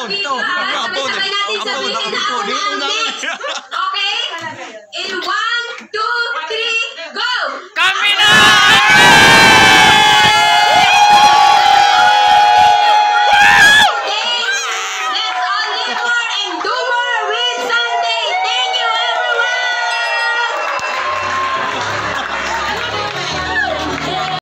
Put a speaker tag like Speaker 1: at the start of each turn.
Speaker 1: phone.
Speaker 2: video, ha?
Speaker 1: Ang phone.
Speaker 2: Sabay-sabay natin
Speaker 1: Ang phone.
Speaker 2: sabihin na